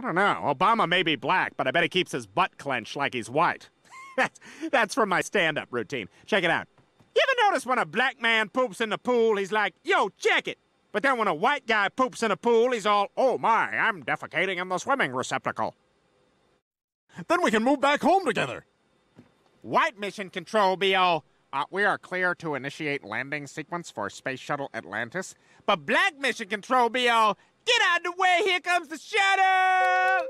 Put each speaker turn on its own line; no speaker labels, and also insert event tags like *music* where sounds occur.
I don't know. Obama may be black, but I bet he keeps his butt clenched like he's white. *laughs* that's, that's from my stand up routine. Check it out. You ever notice when a black man poops in the pool, he's like, yo, check it. But then when a white guy poops in a pool, he's all, oh my, I'm defecating in the swimming receptacle.
Then we can move back home together.
White mission control be all, uh, we are clear to initiate landing sequence for Space Shuttle Atlantis. But black mission control be all, get out of the way, here comes the shuttle!